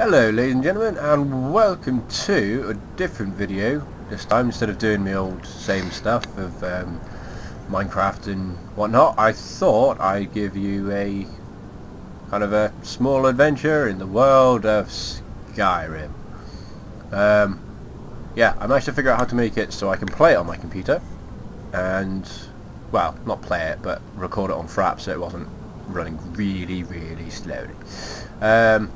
Hello ladies and gentlemen and welcome to a different video. This time instead of doing my old same stuff of um, Minecraft and whatnot I thought I'd give you a kind of a small adventure in the world of Skyrim. Um, yeah I managed to figure out how to make it so I can play it on my computer and well not play it but record it on Fraps so it wasn't running really really slowly. Um,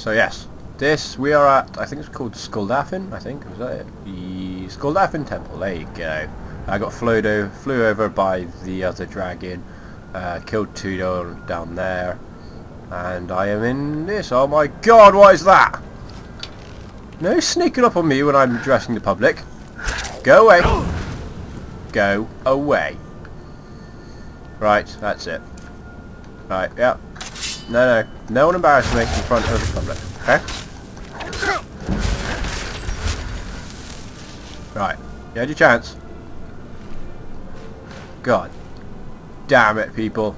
so yes, this we are at. I think it's called Skuldafin, I think was that it? The Skuldafn Temple. There you go. I got over, flew over by the other dragon, uh, killed two down there, and I am in this. Oh my God! What is that? No sneaking up on me when I'm addressing the public. Go away. Go away. Right, that's it. Right, yeah. No, no. No one embarrass me in front of the public. Okay? Right. You had your chance. God. Damn it, people.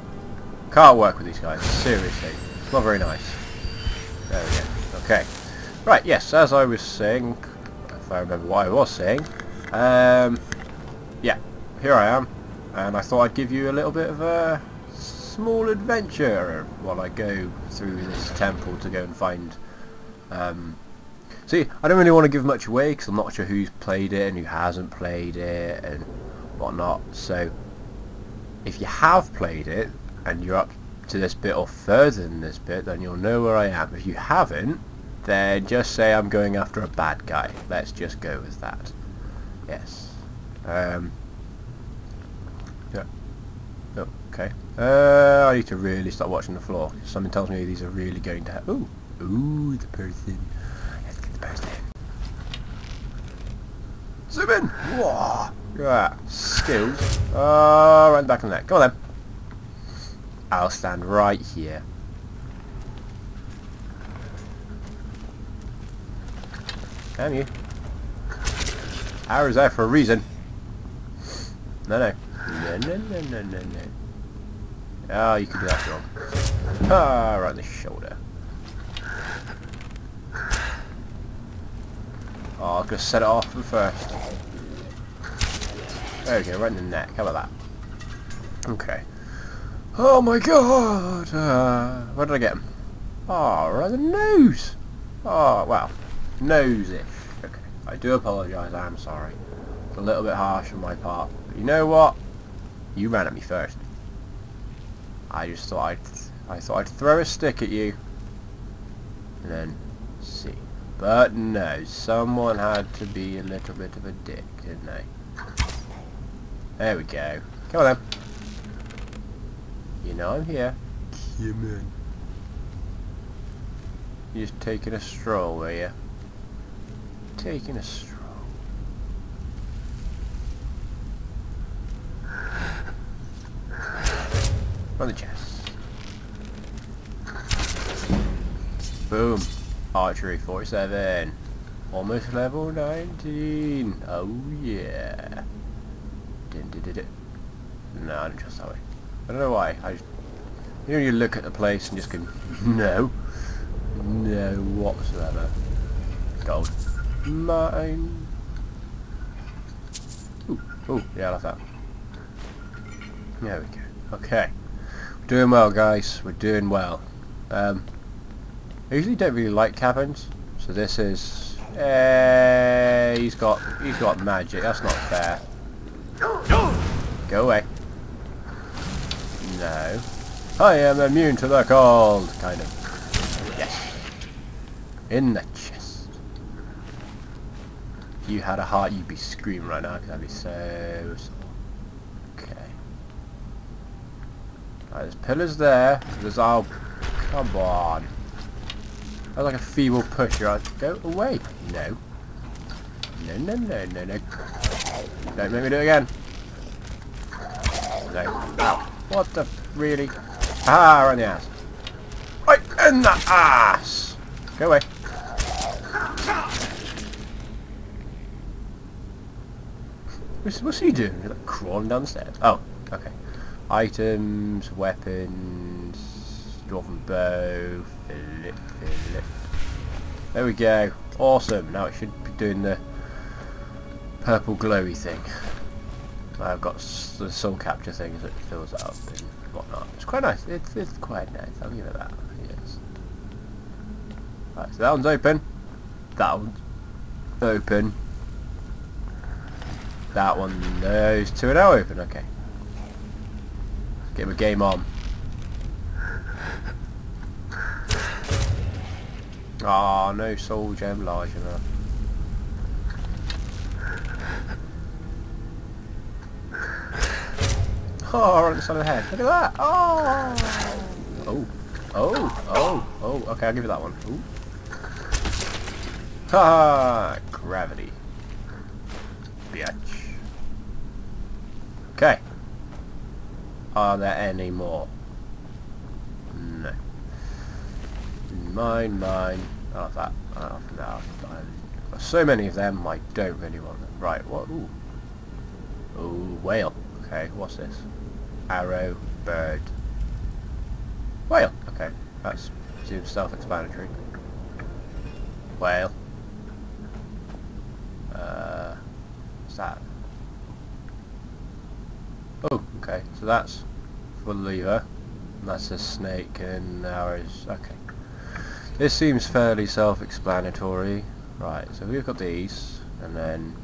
Can't work with these guys. Seriously. It's not very nice. There we go. Okay. Right, yes, as I was saying, if I remember what I was saying, um, yeah, here I am, and I thought I'd give you a little bit of a small adventure while I go through this temple to go and find... Um, see, I don't really want to give much away because I'm not sure who's played it and who hasn't played it and whatnot. So, if you have played it and you're up to this bit or further than this bit, then you'll know where I am. If you haven't, then just say I'm going after a bad guy. Let's just go with that. Yes. Um, yeah. Oh, okay. Uh, I need to really start watching the floor. Something tells me these are really going to happen. Ooh, ooh, the person. Let's get the person. Zoom in. Whoa. That. Skills. Oh, right back on that. Come on then. I'll stand right here. Can you? Arrow's there for a reason. No, no. No, no, no, no, no, no. Oh, you can do that wrong. Ah, right in the shoulder. Oh, I'm gonna set it off first. There we go, right in the neck. How about that? Okay. Oh my god! Uh, where did I get him? Oh, right in the nose! Oh, well, nose-ish. Okay, I do apologise, I'm sorry. It's a little bit harsh on my part. But you know what? You ran at me first. I just thought I'd, I thought I'd throw a stick at you. And then see. But no, someone had to be a little bit of a dick, didn't they? There we go. Come on then. You know I'm here. Come on. You just taking a stroll, were you? Taking a stroll. On the chest. Boom. Archery 47. Almost level 19. Oh yeah. Didn't did it. No, I don't trust that way. I don't know why. I just, you know you look at the place and just go, no. No whatsoever. Gold. Mine. Ooh, ooh, yeah, I like that. There we go. Okay. Doing well, guys. We're doing well. Um, I usually don't really like caverns, so this is. Uh, he's got he's got magic. That's not fair. Go away. No. I am immune to the cold. Kind of. Yes. In the chest. If you had a heart, you'd be screaming right now because that'd be so. Right, there's pillars there. There's our... Come on. That's like a feeble push. Right, go away. No. No, no, no, no, no. Don't make me do it again. No. Ow. What the... Really? Ah, right in the ass. Right in the ass! Go away. What's, what's he doing? He's like crawling down the stairs. Oh, okay. Items, weapons, dwarven bow, Philip, Philip, There we go. Awesome. Now it should be doing the purple glowy thing. I've got the soul capture thing that fills it up and whatnot. It's quite nice. It's, it's quite nice. I'll give it that. Yes. Right, so that one's open. That one's open. That one, those two are now open. Okay. Get my game on. Ah, oh, no soul gem large enough. Oh, right on the side of the head. Look at that. Oh. Oh. Oh. Oh. Oh. Okay, I'll give you that one. Ooh. Ha! Gravity. Bitch. Okay. Are there any more? No. Mine, mine. Oh, that. Oh, no. So many of them, I don't really want them. Right, what? Ooh. Ooh, whale. Okay, what's this? arrow, bird. Whale. Okay, that's seems self-explanatory. Whale. Uh, what's that? Oh, okay. So that's for lever. That's a snake and arrows. Okay. This seems fairly self-explanatory. Right, so we've got these, and then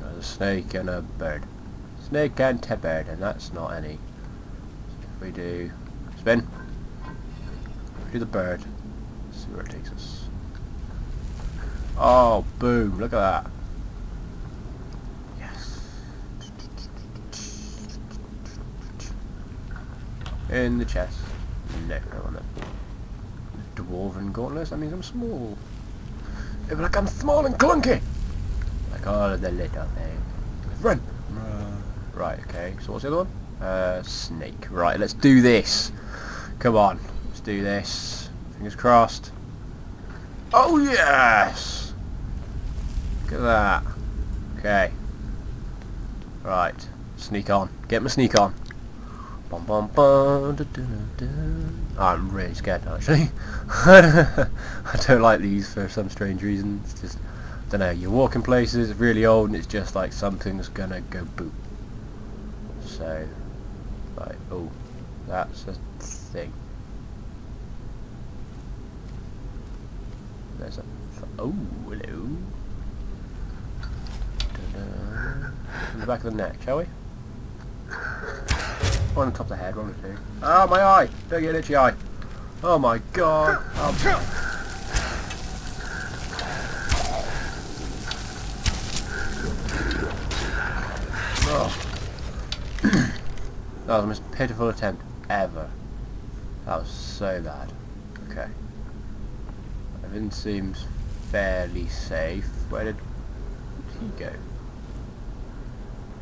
there's a snake and a bird. Snake and a bird, and that's not any. If we do spin, we do the bird, see where it takes us. Oh, boom, look at that. In the chest. No, no on it. Dwarven gauntlets, that means I'm small. It's like I'm small and clunky! Like all of the little things. Run! Right, okay. So what's the other one? Uh, snake. Right, let's do this. Come on. Let's do this. Fingers crossed. Oh, yes! Look at that. Okay. Right. Sneak on. Get my sneak on. Bum, bum, bum, da, da, da, ah, I'm really scared actually. I don't like these for some strange reason. It's just, I don't know, you walk in places really old and it's just like something's gonna go boop. So like oh that's a thing. There's a oh hello. In the back of the neck shall we on the top of the head one or two oh my eye don't get an itchy eye oh my god oh. That was the most pitiful attempt ever. That was so bad. Okay. Everything seems fairly safe. Where did he go?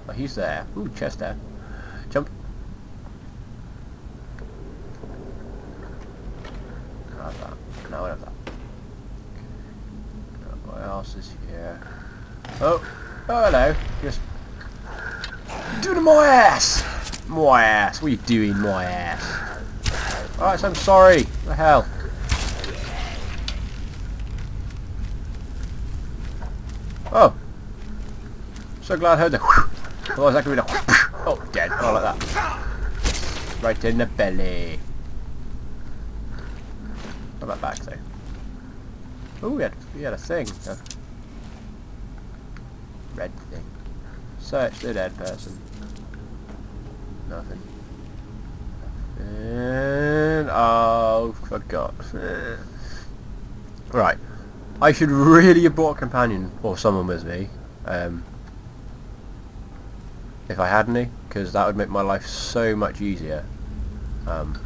Oh, he's there. Ooh, chest there. Jump. I have that. No, I have that. What else is here? Oh! Hello. Just... Do my ass! My ass. What are you doing, my ass? Alright, so I'm sorry. What the hell? Oh. So glad I heard the Otherwise that could be the Oh, dead. Oh, like that. Right in the belly. Not that back, though. Oh, we had, we had a thing. Red thing. Search the dead person. Nothing. And oh, forgot. Right. I should really have brought a companion or someone with me. Um, if I had any, because that would make my life so much easier. Um,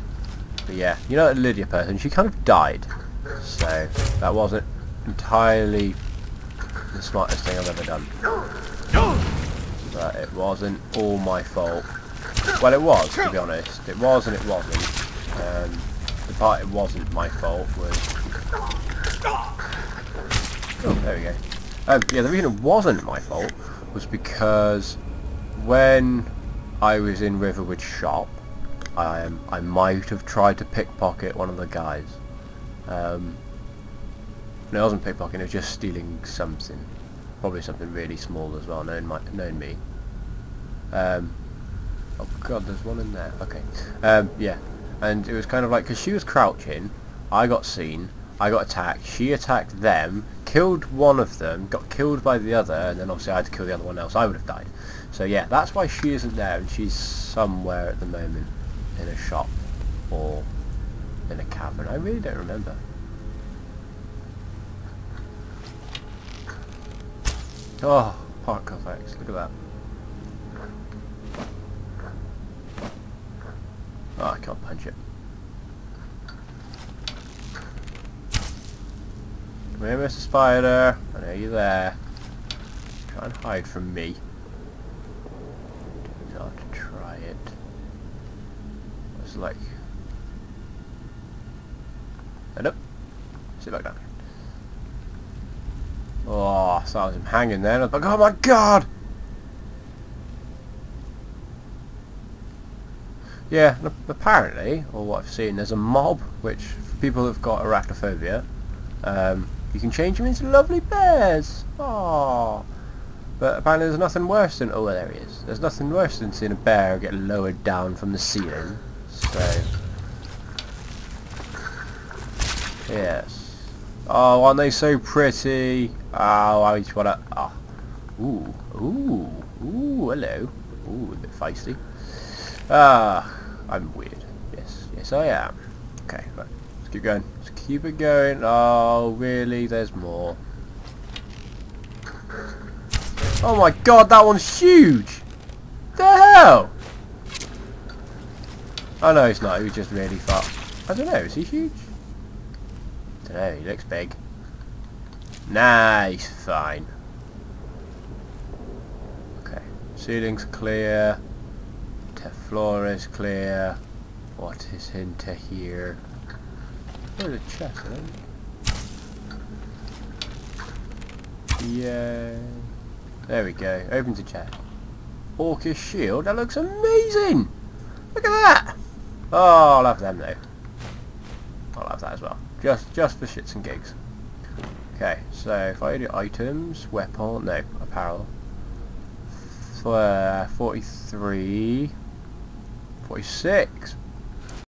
but yeah, you know that Lydia person, she kind of died. So, that wasn't entirely the smartest thing I've ever done. But it wasn't all my fault. Well, it was, to be honest. It was and it wasn't. Um, the part it wasn't my fault was... Oh, there we go. Um, yeah, the reason it wasn't my fault was because when I was in Riverwood shop, I, um, I might have tried to pickpocket one of the guys. Um, No, it wasn't pickpocketing, it was just stealing something. Probably something really small as well, knowing, my, knowing me. Um, oh god, there's one in there. Okay. Um, yeah. And it was kind of like, because she was crouching, I got seen, I got attacked, she attacked them, killed one of them, got killed by the other, and then obviously I had to kill the other one else, I would have died. So yeah, that's why she isn't there, and she's somewhere at the moment, in a shop, or in a cavern, I really don't remember. Oh, park Cossacks, look at that. Oh, I can't punch it. Come here, Mr. Spider. I know you're there. Try and hide from me. Do not try it. It's like... Head up. Sit back down. Oh, so I him hanging there. I was like, oh my god! Yeah, apparently, or what I've seen, there's a mob which, for people who've got arachnophobia, um, you can change them into lovely bears. Oh, But apparently there's nothing worse than... Oh, there he is. There's nothing worse than seeing a bear get lowered down from the ceiling. So... Yes. Oh, aren't they so pretty? Oh, I just wanna... Oh. Ooh. Ooh. Ooh, hello. Ooh, a bit feisty. Ah, I'm weird. Yes. Yes, I am. Okay, right. Let's keep going. Let's keep it going. Oh, really? There's more. Oh my god, that one's huge! The hell? Oh no, it's not. He was just really fat. I don't know. Is he huge? Don't. He looks big. Nice. Fine. Okay. Ceiling's clear. The floor is clear. What is into here? There's a chest, I. Yay. There we go. Opens the chest. Orcish shield. That looks amazing! Look at that! Oh, I'll have them though. I'll have that as well. Just just for shits and gigs. Okay, so if I do items, weapon, no, apparel. For uh, 43, 46,